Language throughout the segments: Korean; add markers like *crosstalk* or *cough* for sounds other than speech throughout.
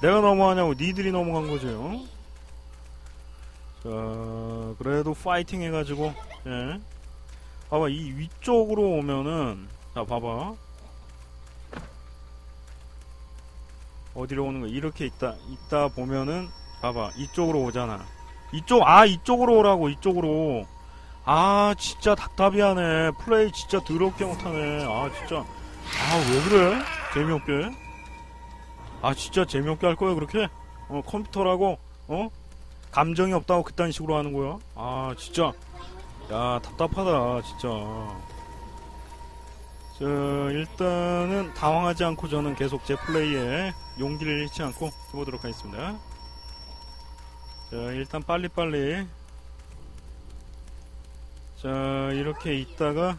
내가 넘어가냐고 니들이 넘어간 거죠. 자, 그래도 파이팅 해가지고, 예. 봐봐, 이 위쪽으로 오면은, 자, 봐봐. 어디로 오는 거, 이렇게 있다, 있다 보면은, 봐봐, 이쪽으로 오잖아. 이쪽, 아, 이쪽으로 오라고, 이쪽으로. 아, 진짜 답답이하네. 플레이 진짜 더럽게 못하네. 아, 진짜. 아, 왜 그래? 재미없게. 아, 진짜 재미없게 할 거야, 그렇게? 어, 컴퓨터라고, 어? 감정이 없다고 그딴 식으로 하는 거야? 아, 진짜. 야, 답답하다, 진짜. 자, 일단은 당황하지 않고 저는 계속 제 플레이에 용기를 잃지 않고 해보도록 하겠습니다. 자, 일단 빨리빨리. 자, 이렇게 있다가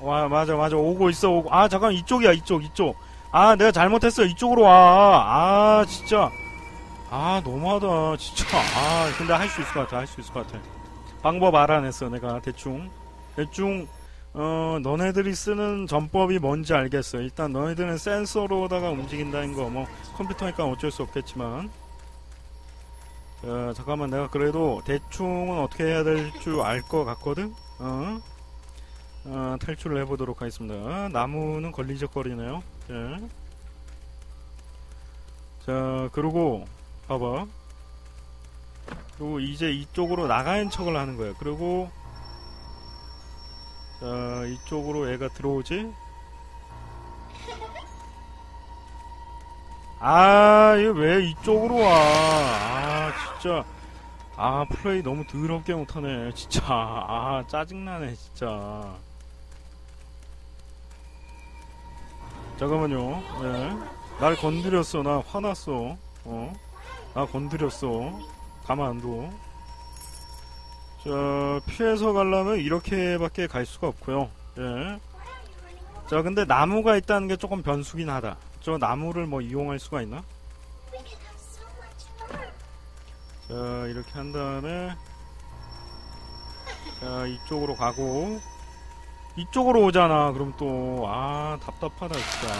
와 맞아 맞아. 오고 있어 오고. 아 잠깐 이쪽이야 이쪽 이쪽. 아 내가 잘못했어 이쪽으로 와아 진짜. 아 너무하다 진짜. 아 근데 할 수 있을 것 같아 할 수 있을 것 같아. 방법 알아냈어 내가 대충. 대충 어 너네들이 쓰는 전법이 뭔지 알겠어. 일단 너네들은 센서로다가 움직인다는 거 뭐 컴퓨터니까 어쩔 수 없겠지만. 자 잠깐만. 내가 그래도 대충은 어떻게 해야 될 줄 알 것 같거든? 어 어, 탈출을 해보도록 하겠습니다. 나무는 걸리적거리네요. 예. 자, 그리고 봐봐. 그리고 이제 이쪽으로 나가는 척을 하는 거예요. 그리고 자, 이쪽으로 애가 들어오지? 아, 이거 왜 이쪽으로 와? 아, 진짜. 아, 플레이 너무 더럽게 못하네. 진짜. 아, 짜증나네, 진짜. 잠깐만요. 네. 날 건드렸어. 나 화났어. 어? 나 건드렸어. 가만 안 둬. 자, 피해서 가려면 이렇게밖에 갈 수가 없고요. 예. 자, 근데 나무가 있다는 게 조금 변수긴 하다. 저 나무를 뭐 이용할 수가 있나? 자, 이렇게 한 다음에 자, 이쪽으로 가고 이쪽으로 오잖아. 그럼 또, 아, 답답하다, 진짜.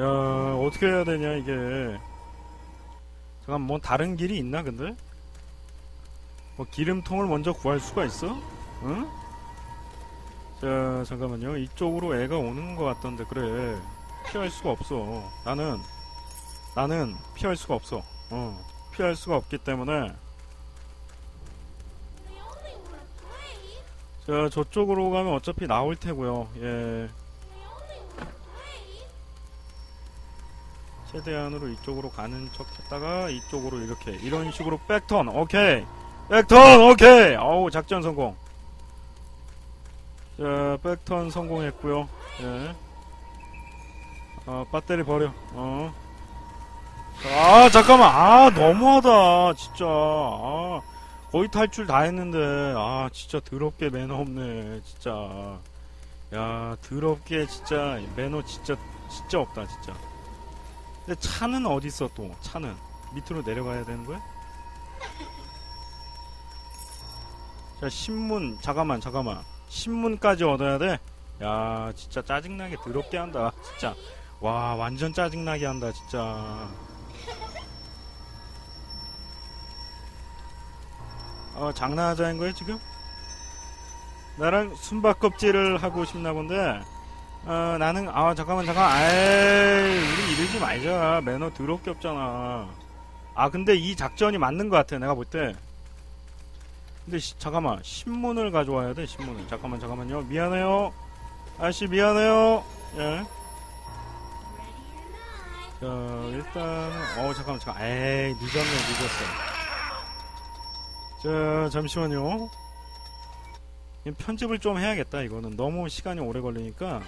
야, 어떻게 해야 되냐, 이게. 잠깐, 뭐, 다른 길이 있나, 근데? 뭐, 기름통을 먼저 구할 수가 있어? 응? 자, 잠깐만요. 이쪽으로 애가 오는 것 같던데, 그래. 피할 수가 없어. 나는, 나는 피할 수가 없어. 어. 피할 수가 없기 때문에, 자, 저쪽으로 가면 어차피 나올 테고요. 예. 최대한으로 이쪽으로 가는 척 했다가 이쪽으로 이렇게. 이런 식으로 백턴. 오케이. 백턴. 오케이. 어우 작전 성공. 자 백턴 성공했고요. 예. 어 배터리 버려. 어. 아 잠깐만. 아 너무하다. 진짜. 아 거의 탈출 다 했는데 아 진짜 더럽게 매너 없네 진짜. 야 더럽게 진짜 매너 진짜 진짜 없다 진짜. 근데 차는 어디 있어 또? 차는? 밑으로 내려가야 되는 거야? 자 신문 잠깐만 잠깐만. 신문까지 얻어야 돼? 야 진짜 짜증나게 더럽게 한다 진짜. 와 완전 짜증나게 한다 진짜 어, 장난하자는 거야, 지금? 나랑 숨바껍질을 하고 싶나 본데, 어, 나는, 아, 잠깐만, 잠깐, 아이, 우리 이러지 말자. 매너 더럽게 없잖아. 아, 근데 이 작전이 맞는 것 같아, 내가 볼 때. 근데, 시, 잠깐만, 신문을 가져와야 돼, 신문을. 잠깐만, 잠깐만요. 미안해요. 아저씨, 미안해요. 예. 자, 일단은, 어, 잠깐만, 잠깐, 에이, 늦었네, 늦었어. 자, 잠시만요. 편집을 좀 해야겠다, 이거는. 너무 시간이 오래 걸리니까,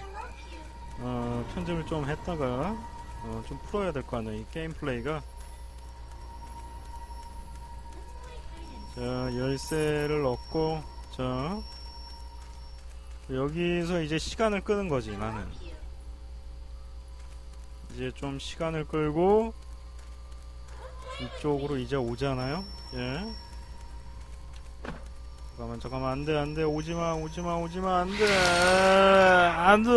어, 편집을 좀 했다가, 어, 좀 풀어야 될 거 아니야, 이 게임 플레이가. 자, 열쇠를 얻고, 자, 여기서 이제 시간을 끄는 거지, 나는. 이제 좀 시간을 끌고, 이쪽으로 이제 오잖아요? 예. 잠깐만 잠깐만 안돼 안돼. 오지마 오지마 오지마 안돼. 안돼.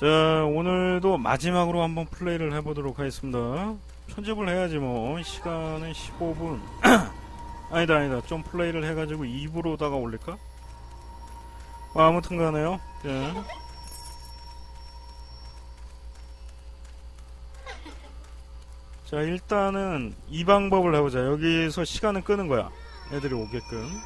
자 오늘도 마지막으로 한번 플레이를 해보도록 하겠습니다. 편집을 해야지 뭐. 시간은 15분. *clears throat* 아니다 아니다. 좀 플레이를 해가지고 2부로다가 올릴까? 뭐 아무튼 가네요. 예. 자 일단은 이 방법을 해보자. 여기서 시간을 끄는 거야 애들이 오게끔.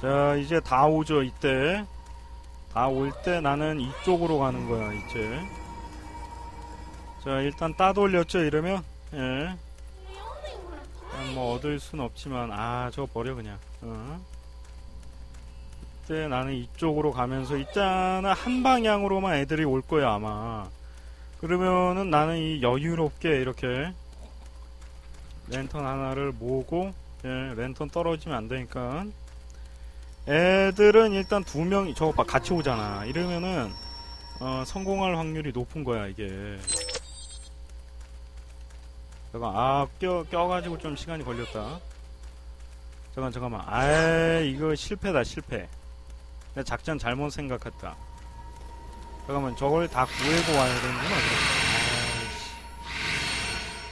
자 이제 다 오죠 이때. 다 올 때 나는 이쪽으로 가는 거야 이제. 자 일단 따돌렸죠 이러면? 예. 뭐 얻을 순 없지만 아 저거 버려 그냥. 어. 이때 나는 이쪽으로 가면서 있잖아 한 방향으로만 애들이 올 거야 아마. 그러면은 나는 이 여유롭게 이렇게 랜턴 하나를 모으고 예, 랜턴 떨어지면 안 되니까. 애들은 일단 두 명이 저거 봐 같이 오잖아. 이러면은 어, 성공할 확률이 높은 거야 이게. 잠깐 아 껴 껴가지고 좀 시간이 걸렸다. 잠깐 잠깐만. 아 이거 실패다 실패 내 작전 잘못 생각했다. 잠깐만 저걸 다 구해고 와야 되는구나.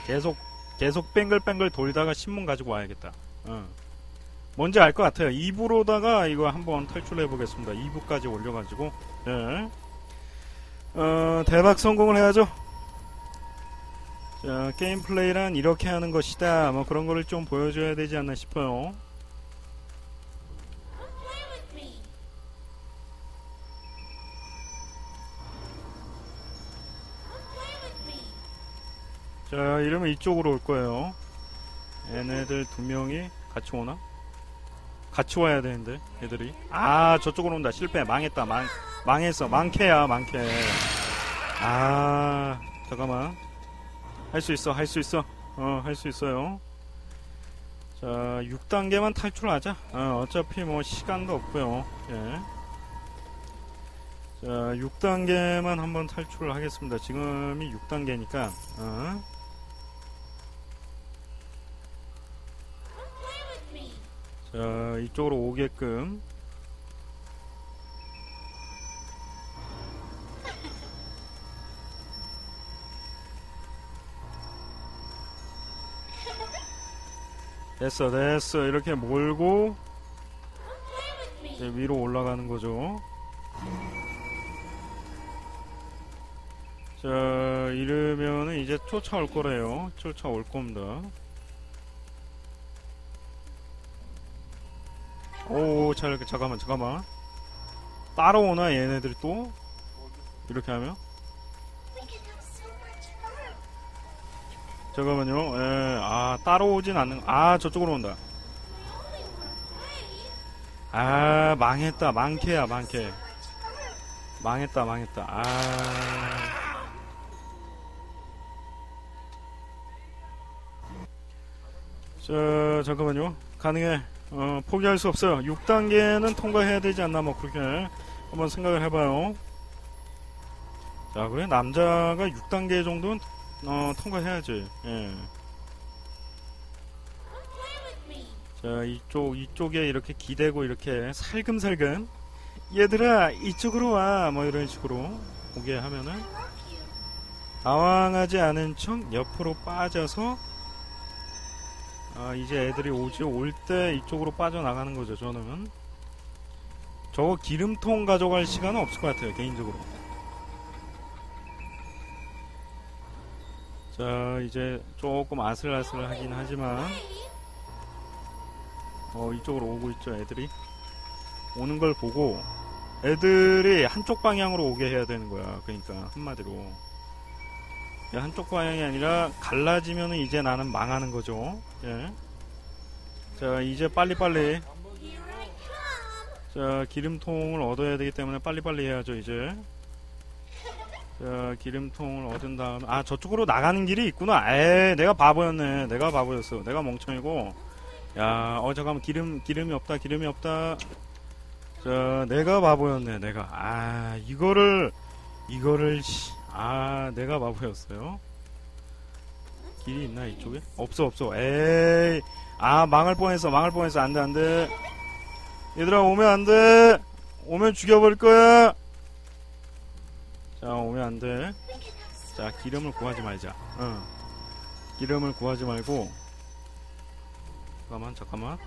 계속 계속 뱅글뱅글 돌다가 신문 가지고 와야겠다. 어. 뭔지 알 것 같아요. 2부로다가 이거 한번 탈출해 보겠습니다. 2부까지 올려가지고. 예. 어, 대박 성공을 해야죠. 자, 게임 플레이란 이렇게 하는 것이다. 뭐 그런 거를 좀 보여줘야 되지 않나 싶어요 자 이러면 이쪽으로 올 거예요. 얘네들 두 명이 같이 오나? 같이 와야 되는데 애들이. 아 저쪽으로 온다. 실패. 망했다. 망 망했어. 망캐야 망캐. 아 잠깐만. 할 수 있어 할 수 있어. 어 할 수 있어요. 자 6단계만 탈출하자. 어, 어차피 뭐 시간도 없고요. 예. 자 6단계만 한번 탈출을 하겠습니다. 지금이 6단계니까. 어. 자, 이쪽으로 오게끔. 됐어, 됐어. 이렇게 몰고 위로 올라가는 거죠. 자, 이러면은 이제 쫓아올 거래요. 쫓아올 겁니다. 오, 잘, 잠깐만, 잠깐만. 따라오나, 얘네들이 또? 이렇게 하면? 잠깐만요, 예, 아, 따라오진 않는, 아, 저쪽으로 온다. 아, 망했다, 망캐야, 망캐. 망했다, 망했다, 아. 자, 잠깐만요. 가능해. 어, 포기할 수 없어요. 6단계는 통과해야 되지 않나, 뭐, 그렇게 한번 생각을 해봐요. 자, 그래, 남자가 6단계 정도는, 어, 통과해야지. 예. 자, 이쪽, 이쪽에 이렇게 기대고, 이렇게 살금살금, 얘들아, 이쪽으로 와, 뭐, 이런 식으로 오게 하면은, 당황하지 않은 척 옆으로 빠져서, 아, 이제 애들이 오지 올 때 이쪽으로 빠져나가는 거죠, 저는. 저거 기름통 가져갈 시간은 없을 것 같아요, 개인적으로. 자, 이제 조금 아슬아슬 하긴 하지만, 어, 이쪽으로 오고 있죠, 애들이. 오는 걸 보고, 애들이 한쪽 방향으로 오게 해야 되는 거야, 그러니까, 한마디로. 한쪽 방향이 아니라 갈라지면은 이제 나는 망하는 거죠. 예. 자, 이제 빨리빨리. 자, 기름통을 얻어야 되기 때문에 빨리빨리 해야죠, 이제. 자, 기름통을 얻은 다음, 아, 저쪽으로 나가는 길이 있구나. 에 내가 바보였네. 내가 바보였어. 내가 멍청이고. 야, 어, 잠깐만, 기름, 기름이 없다, 기름이 없다. 자, 내가 바보였네, 내가. 아, 이거를, 이거를, 씨. 아, 내가 바보였어요. 길이 있나, 이쪽에? 없어, 없어. 에이. 아, 망할 뻔했어, 망할 뻔했어. 안 돼, 안 돼. 얘들아, 오면 안 돼. 오면 죽여버릴 거야. 자, 오면 안 돼. 자, 기름을 구하지 말자. 응. 기름을 구하지 말고. 잠깐만, 잠깐만.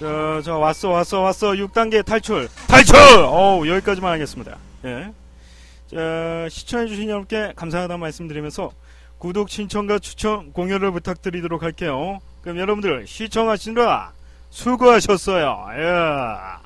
자, 자, 왔어, 왔어, 왔어. 6단계 탈출! 탈출! 어우, 여기까지만 하겠습니다. 예. 자, 시청해주신 여러분께 감사하다는 말씀드리면서 구독, 신청과 추천, 공유를 부탁드리도록 할게요. 그럼 여러분들 시청하시느라 수고하셨어요. 예.